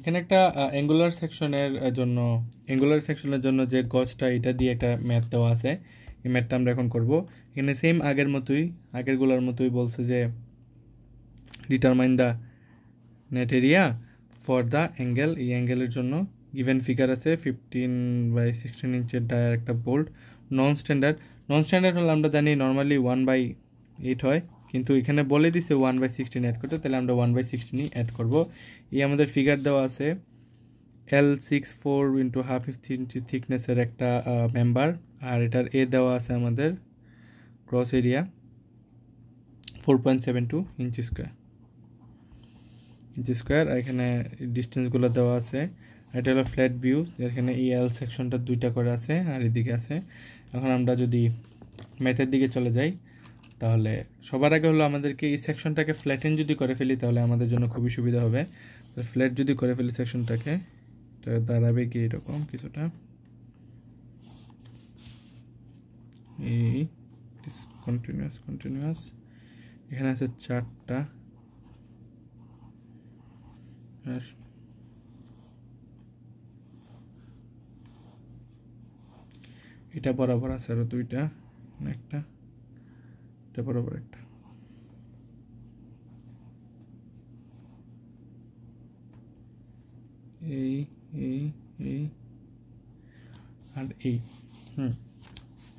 এখানে একটা অ্যাঙ্গুলার সেকশনের জন্য অ্যাঙ্গুলার সেকশনের জন্য যে গজটা, এটা দিয়ে একটা ম্যাথ দেওয়া আছে। এই ম্যাথটা আমরা এখন করব। এখানে সেম আগের মতোই আগেরগুলোর মতোই বলছে যে determine the net area for the angle এই অ্যাঙ্গেলের জন্য গিভেন ফিগার আছে ফিফটিন বাই সিক্সটিন ইঞ্চের ডায়ার একটা bolt non standard non standard হলে আমরা জানি নর্মালি ওয়ান বাই এইট হয়। কিন্তু এখানে বলে দিছে ওয়ান বাই সিক্সটিন অ্যাড করতে, তাহলে আমরা ওয়ান বাই সিক্সটিনই অ্যাড করব। এই আমাদের ফিগার দেওয়া আছে L six four into half inch থিকনেসের একটা মেম্বার আর এটার এ দেওয়া আছে আমাদের cross area four point seven two inch square inch square আর এখানে ডিস্টেন্সগুলো দেওয়া আছে। এটা হলো ফ্ল্যাট ভিউ যেখানে এই এল সেকশনটা দুইটা করে আছে, আর এদিকে আছে। এখন আমরা যদি ম্যাথের দিকে চলে যাই তাহলে সবার আগে হলো আমাদেরকে এই সেকশনটাকে ফ্ল্যাটেন যদি করে ফেলি, তাহলে আমাদের জন্য খুবই সুবিধা হবে। ফ্ল্যাট যদি করে ফেলি সেকশনটাকে দাঁড়াবে কি এরকম কিছুটা? এই কন্টিনিউয়াস কন্টিনিউয়াস এখানে আছে চারটা। আর এটা বরাবর আছে আরও দুইটা একটা। এটা বরাবর একটা। এই এই এই, আর এই, হুম।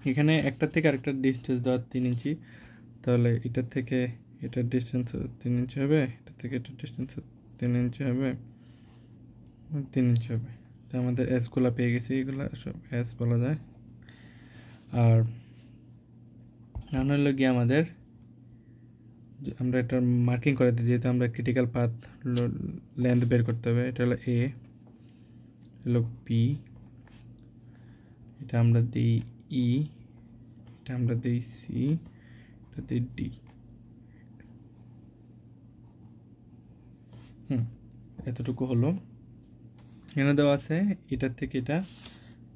এখানে একটা থেকে আরেকটা ডিস্টেন্স দেওয়া তিন ইঞ্চি। তাহলে এটার থেকে এটার ডিস্টেন্স তিন ইঞ্চি হবে, এটা থেকে এটার ডিস্টেন্স তিন ইঞ্চি হবে, তিন ইঞ্চি হবে। তো আমাদের এসগুলো পেয়ে গেছি, এগুলো সব এস বলা যায়। আর এখন হলো গিয়ে আমাদের আমরা এটা মার্কিং করে দিই, যেহেতু আমরা ক্রিটিক্যাল পাথ লেন্থ বের করতে হবে, এটা হলো এ হলো পি এটা আমরা দিই ই এটা আমরা দিই সি এটা দিই ডি হুম, এতটুকু হলো। এখানে দেওয়া আছে, এটার থেকে এটা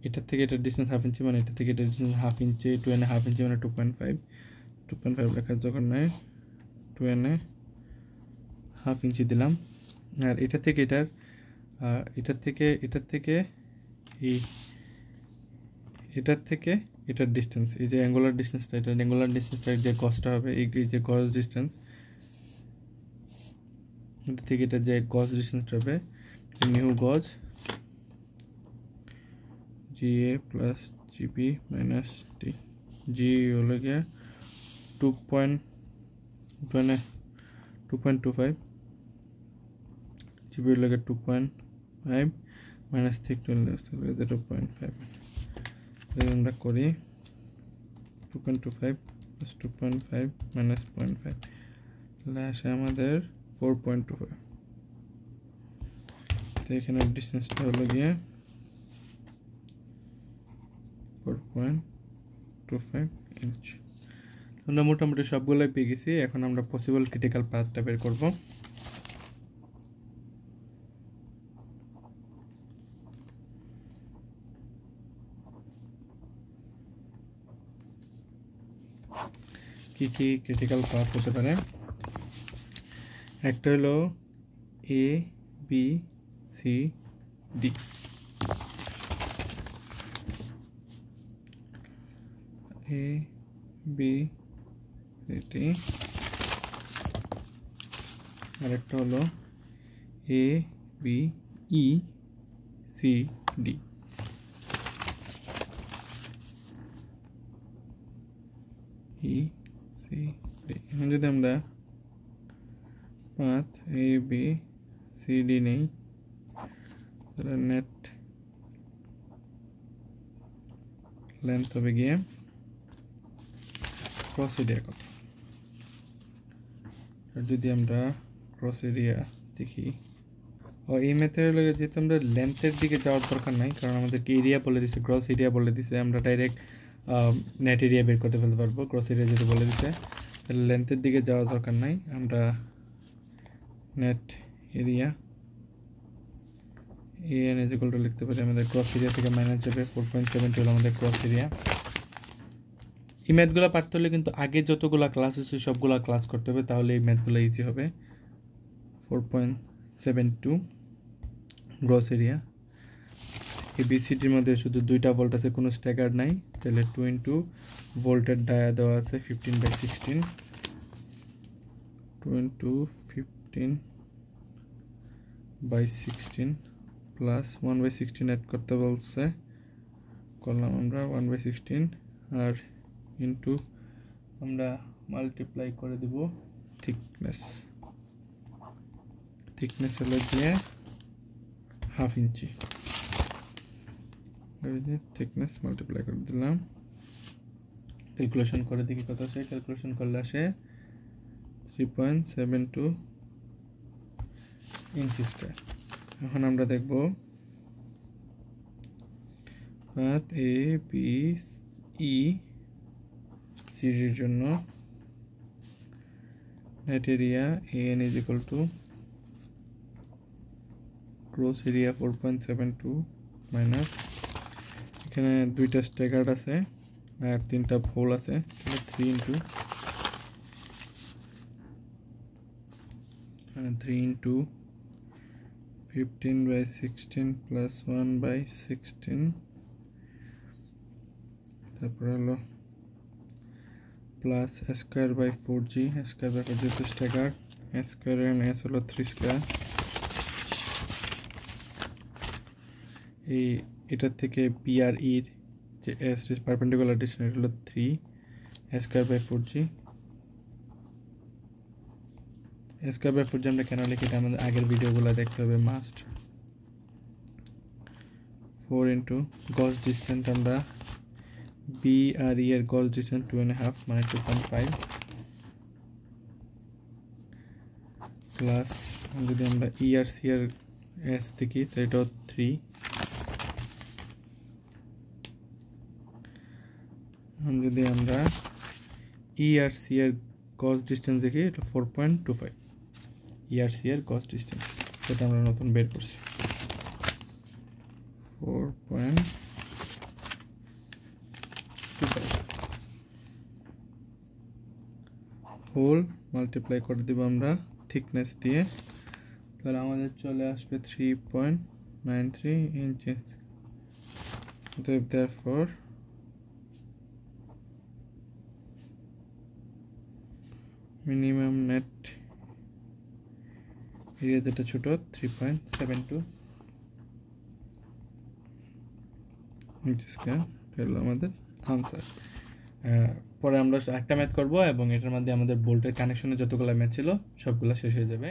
এটার থেকে এটা ডিস্টেন্স হাফ ইঞ্চি মানে এটা থেকে এটা distance half inch two and half inch মানে two point five two point five লেখার যখন নেয় টু এনে হাফ ইঞ্চি দিলাম। আর এটা থেকে এটার এটার থেকে এটার থেকে এই, এটার থেকে এটার ডিস্টেন্স এই যে অ্যাঙ্গুলার ডিস্টেন্সটা এটা অ্যাঙ্গুলার ডিস্টেন্সটা যে গজটা হবে, এই যে গজ ডিস্টেন্স এটা থেকে এটা যে গজ ডিস্টেন্সটা হবে new gauge g a plus g b minus t g হলো গিয়ে টু পয়েন্ট মানে two point two five g b হলো গিয়ে two point five minus three two point five আমরা করি two point two five plus two point five minus point five তাহলে আসে আমাদের ফোর পয়েন্ট টু ফাইভ তো এখানে ডিস্টেন্সটা হলো গিয়ে four point two five inch আমরা মোটামুটি সবগুলোই পেয়ে গেছি। এখন আমরা পসিবল ক্রিটিক্যাল পাথটা বের করব। কি কি ক্রিটিক্যাল পাথ হতে পারে? একটা হলো A B C D A B এটি আরেকটা হলো A B E C D E C D এখন যদি আমরা পাঁচ এ বি সি ডি নেই, তাহলে নেট লেন্থ হবে গিয়ে ক্রস এরিয়া কত? আর যদি আমরা ক্রস এরিয়া দেখি, ও, এই মেথডের যেহেতু আমরা লেন্থের দিকে যাওয়ার দরকার নাই, কারণ আমাদেরকে এরিয়া বলে দিছে ক্রস এরিয়া বলে দিছে, আমরা ডাইরেক্ট নেট এরিয়া বের করতে ফেলতে পারব ক্রস এরিয়া যেহেতু বলে দিছে, তাহলে লেন্থের দিকে যাওয়ার দরকার নাই, আমরা net area N is equal লিখতে পারি, আমাদের ক্রস এরিয়া থেকে মাইনাস যাবে ফোর পয়েন্ট সেভেন টু হলো আমাদের ক্রস এরিয়া এই ম্যাথগুলো পারতে হলে কিন্তু আগে যতগুলো ক্লাস আছে সবগুলো ক্লাস করতে হবে, তাহলে এই ম্যাথগুলো ইজি হবে। Four point seven two gross area এবিসিডির মধ্যে শুধু দুইটা ভোল্ট আছে, কোনো স্ট্যাগার নাই। তাহলে টু ইন্টু ভোল্টের ডায়া দেওয়া আছে fifteen by sixteen two into fifteen by sixteen plus one by sixteen add করতে বলছে। করলাম আমরা ওয়ান বাই সিক্সটিন আর ইন্টু আমরা মাল্টিপ্লাই করে দিব থিকনেস থিকনেস হলো গিয়ে হাফ ইঞ্চি থিকনেস মাল্টিপ্লাই করে দিলাম। ক্যালকুলেশন করে দেখি কত আসে। ক্যালকুলেশন করলে আসে three point seven two inch square এখন আমরা দেখব পাথ এ বি ই সিডির জন্য। Net area A N is equal to gross area four point seven two minus এখানে দুইটা স্টেকার্ড আছে আর তিনটা ফোল আছে। Three into three into fifteen by sixteen plus one by sixteen তারপরে হলো plus square by four g square by four g তো স্টেকার স্কোয়ার এন এস হলো থ্রি স্কোয়ার এই এটার থেকে পিআর ইর যে এস পারপেন্ডিকুলার ডিস্টেন্স হলো three square by four g square by four g আমরা কেন লিখি? এটা আমাদের আগের ভিডিওগুলো দেখতে হবে must four into gauge distance আমরা বি আর ই এর gauge distance two and half মানে টু পয়েন্ট ফাইভ প্লাস যদি আমরা ই আর সি আর এস দেখি তো এটাও থ্রি যদি আমরা ই আর সি এর কস ডিস্টেন্স দেখি, এটা four point two five E আর সি এর কস ডিস্টেন্স সেটা আমরা নতুন বের করছি। Four point two five whole multiply করে দেবো আমরা থিকনেস দিয়ে। তাহলে আমাদের চলে আসবে three point nine three inches therefore minimum net area যেটা ছোট থ্রি পয়েন্ট সেভেন টু হলো আমাদের আনসার পরে আমরা একটা ম্যাথ করব এবং এটার মধ্যে আমাদের বোল্টের কানেকশনে যতগুলো ম্যাথ ছিল, সবগুলো শেষ হয়ে যাবে।